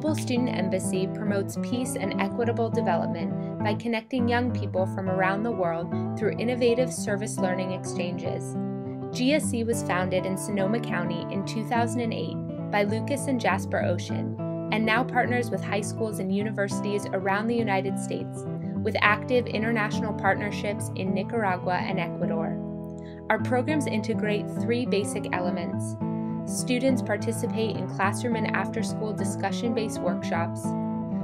Global Student Embassy promotes peace and equitable development by connecting young people from around the world through innovative service learning exchanges. GSE was founded in Sonoma County in 2008 by Lucas and Jasper Ocean and now partners with high schools and universities around the United States with active international partnerships in Nicaragua and Ecuador. Our programs integrate three basic elements Students participate in classroom and after school discussion based workshops.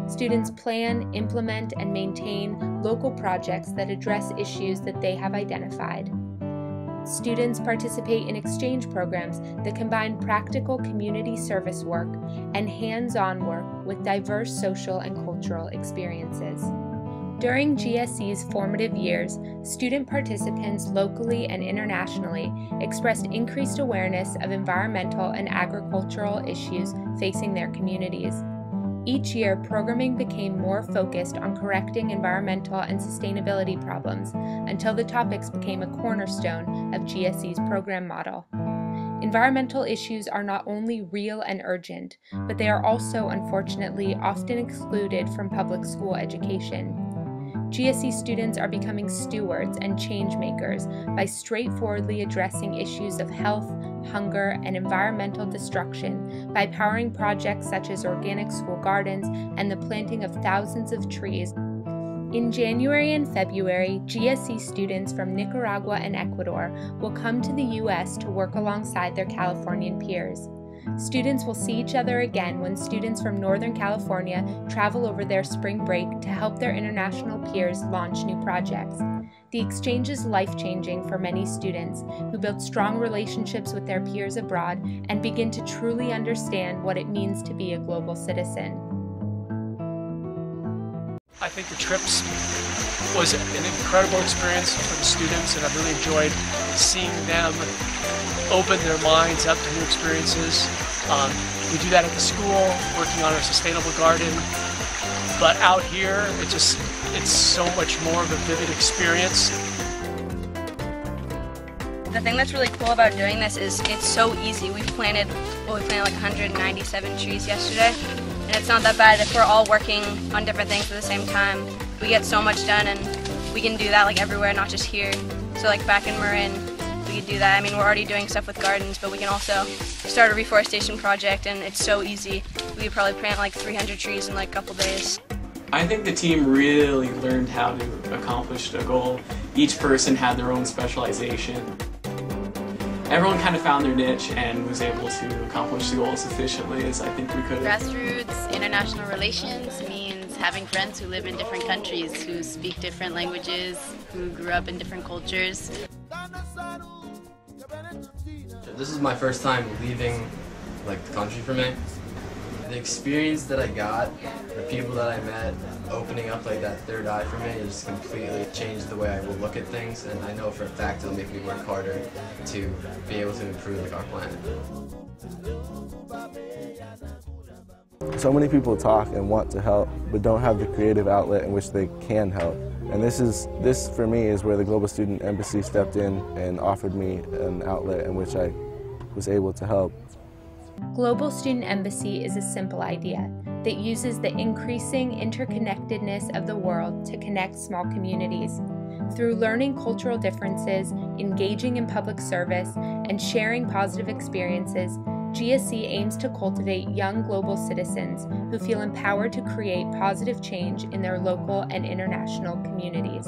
Students plan, implement, and maintain local projects that address issues that they have identified. Students participate in exchange programs that combine practical community service work and hands on work with diverse social and cultural experiences. During GSE's formative years, student participants locally and internationally expressed increased awareness of environmental and agricultural issues facing their communities. Each year, programming became more focused on correcting environmental and sustainability problems until the topics became a cornerstone of GSE's program model. Environmental issues are not only real and urgent, but they are also, unfortunately, often excluded from public school education. GSE students are becoming stewards and change makers by straightforwardly addressing issues of health, hunger, and environmental destruction by powering projects such as organic school gardens and the planting of thousands of trees. In January and February, GSE students from Nicaragua and Ecuador will come to the U.S. to work alongside their Californian peers. Students will see each other again when students from Northern California travel over their spring break to help their international peers launch new projects. The exchange is life changing for many students who build strong relationships with their peers abroad and begin to truly understand what it means to be a global citizen. I think the trips was an incredible experience for the students and I really enjoyed seeing them open their minds up to new experiences. Um, we do that at the school, working on our sustainable garden. But out here, it just it's so much more of a vivid experience. The thing that's really cool about doing this is it's so easy. We planted, well, we planted like 197 trees yesterday, and it's not that bad if we're all working on different things at the same time. We get so much done, and we can do that like everywhere, not just here. So like back in Marin, we could do that. I mean, we're already doing stuff with gardens, but we can also start a reforestation project, and it's so easy. We could probably plant like 300 trees in like a couple days. I think the team really learned how to accomplish the goal. Each person had their own specialization. Everyone kind of found their niche and was able to accomplish the goal as efficiently as I think we could. Grassroots international relations means having friends who live in different countries, who speak different languages, who grew up in different cultures. This is my first time leaving like the country for me. The experience that I got, the people that I met, opening up like that third eye for me has completely changed the way I will look at things and I know for a fact it'll make me work harder to be able to improve like, our planet. So many people talk and want to help but don't have the creative outlet in which they can help. And this is this for me is where the Global Student Embassy stepped in and offered me an outlet in which I was able to help. Global Student Embassy is a simple idea that uses the increasing interconnectedness of the world to connect small communities. Through learning cultural differences, engaging in public service, and sharing positive experiences, GSE aims to cultivate young global citizens who feel empowered to create positive change in their local and international communities.